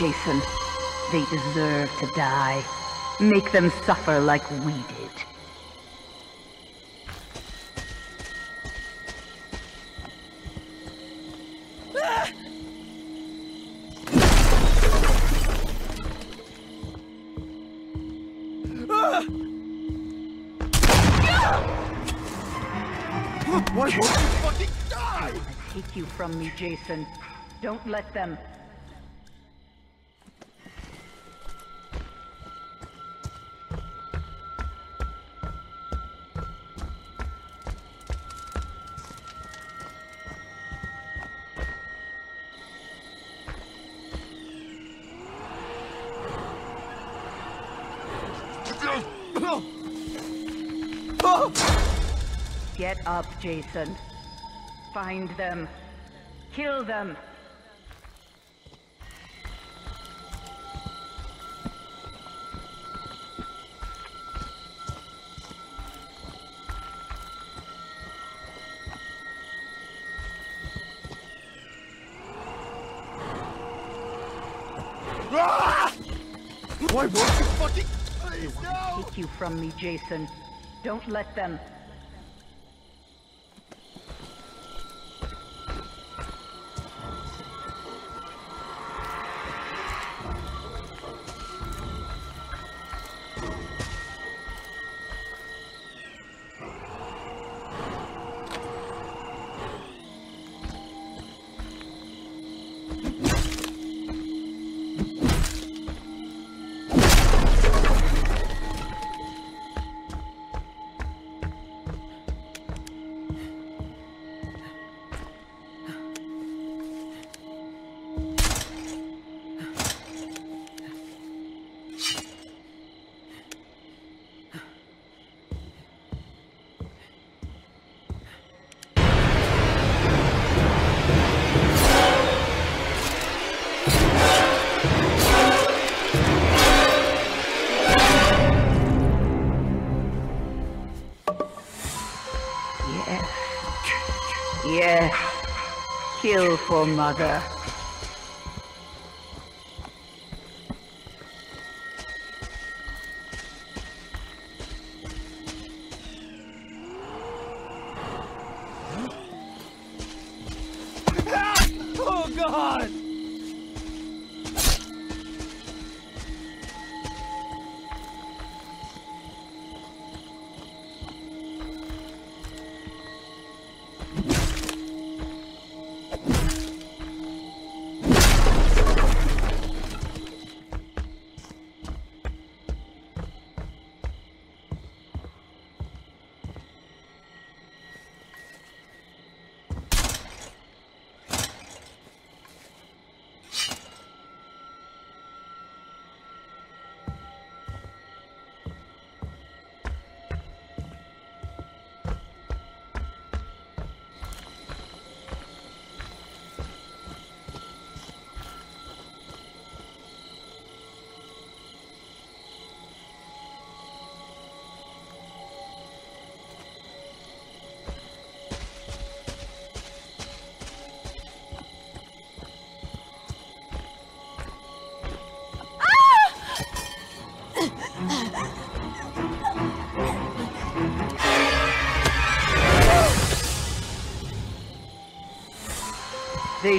Jason. They deserve to die. Make them suffer like we did. Why won't you fucking die? Take you from me, Jason. Don't let them. Get up, Jason. Find them. Kill them. Why won't you fucking... Please, no! Take you from me, Jason. Don't let them. Kill for mother.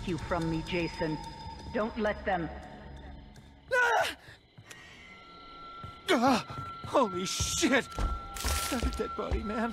Take you from me, Jason. Don't let them. Ah, holy shit! Not a dead body, man.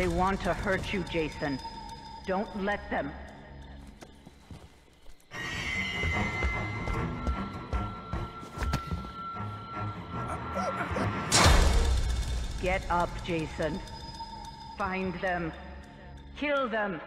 They want to hurt you, Jason. Don't let them. Get up, Jason. Find them. Kill them.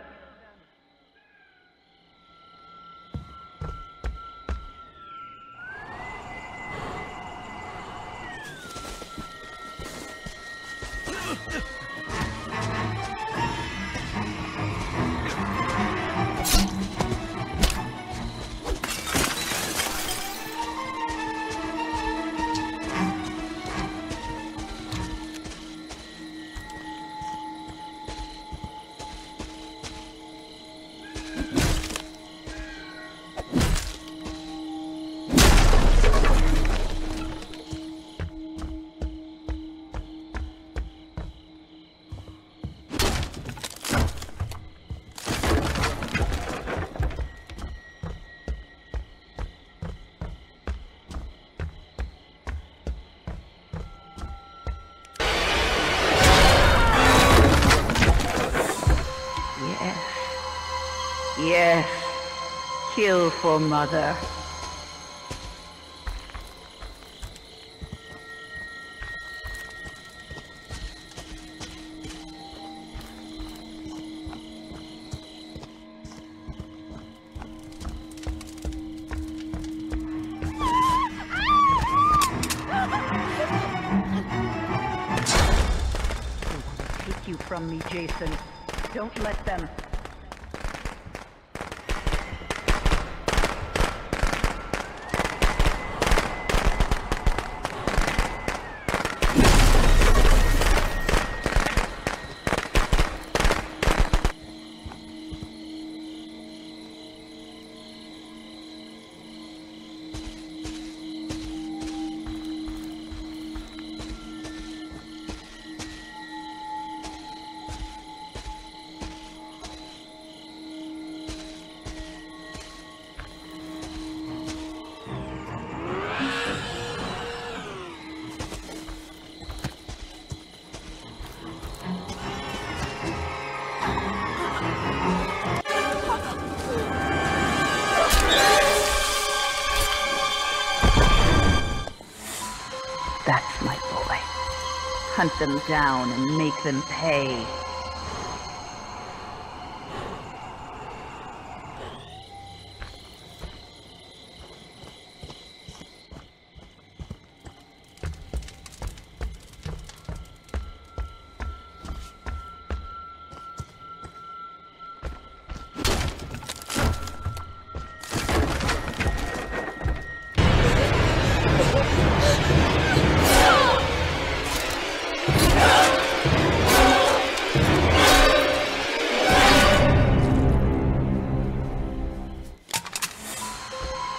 Kill for mother. Take you from me, Jason. Don't let them. Them down and make them pay.